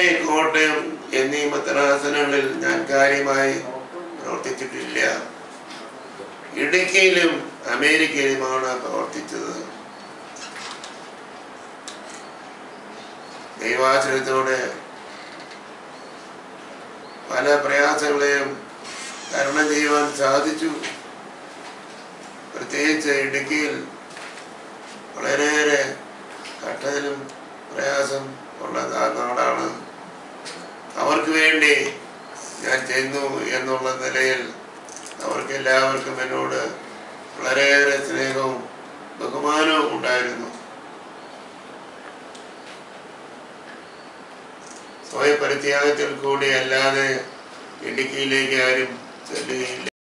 കോട്ടയം എന്നീ മദ്രാസനകളിൽ ഞാൻ കാര്യമായി പ്രവർത്തിച്ചിട്ടില്ല. ഇടുക്കിയിലും അമേരിക്കയിലുമാണ് പ്രവർത്തിച്ചത്. ദൈവാശ്രയത്തോടെ പല പ്രയാസങ്ങളെയും തരണം ചെയ്യുവാൻ സാധിച്ചു. പ്രത്യേകിച്ച് ഇടുക്കിയിൽ വളരെയേറെ കട്ടതിലും പ്രയാസം ഉള്ള നാടാണ് അവർക്ക് വേണ്ടി ഞാൻ ചെയ്യുന്നു എന്നുള്ള നിലയിൽ അവർക്ക് എല്ലാവർക്കും എന്നോട് വളരെയേറെ സ്നേഹവും ബഹുമാനവും ഉണ്ടായിരുന്നു. സ്വയപരിത്യാഗത്തിൽ കൂടി അല്ലാതെ ഇടുക്കിയിലേക്ക് ആരും ചെല്ലുകയില്ല.